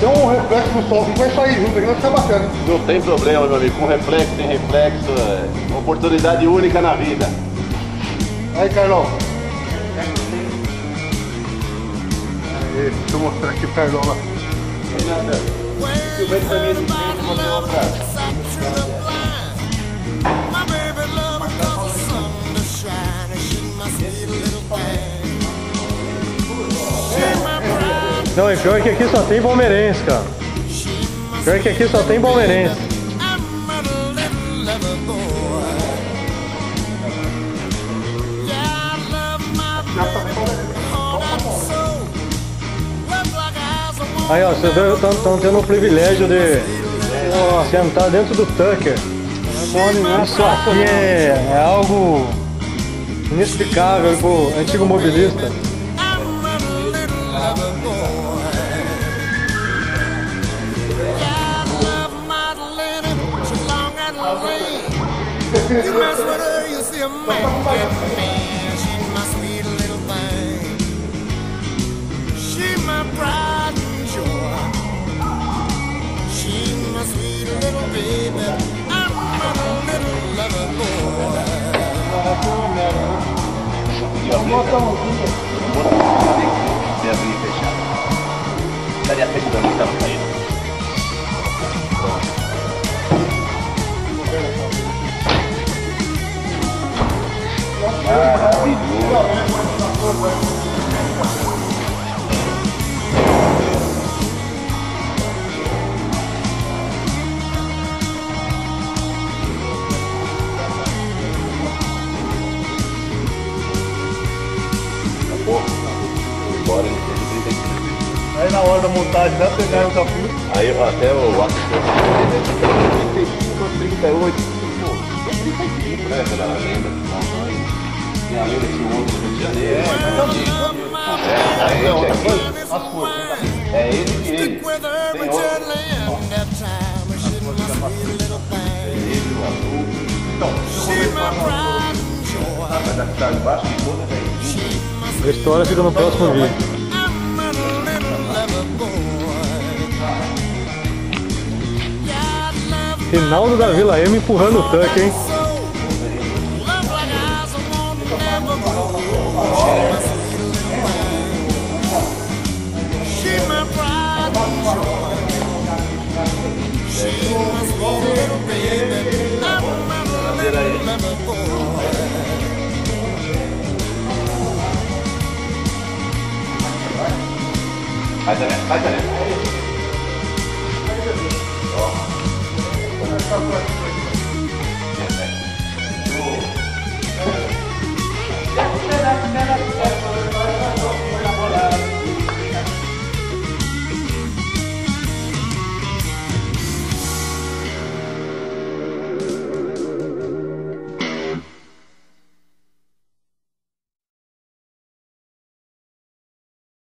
Tem um reflexo do sol que vai sair junto aqui, vai ficar bacana. Não tem problema, meu amigo. Com reflexo tem reflexo. É uma oportunidade única na vida. Aí, Carlão. Aí, deixa eu mostrar aqui o Carlão lá. Renata, se o vento também de você mostrar. Não, e pior que aqui só tem palmeirense, cara. Pior que aqui só tem palmeirense. Aí, ó, vocês estão tendo o privilégio de sentar dentro do Tucker. Isso aqui é, é algo inexplicável pro antigo mobilista. You mess with a man get little thing. My pride and joy. Little baby. I'm a little lover boy. E fechar. Estava caindo. Maravilhoso. Acabou? Embora ele teve 30 quilos. Aí na hora da montagem, né? Pegaram o capuz. Aí até o falou, 35 ou 38. A gente aqui. É ele que ele. Tem toda a. A história fica no próximo vídeo. Rinaldo da Vila M empurrando o Tucker, hein? Vai, Daniel, vai, Daniel. Ó.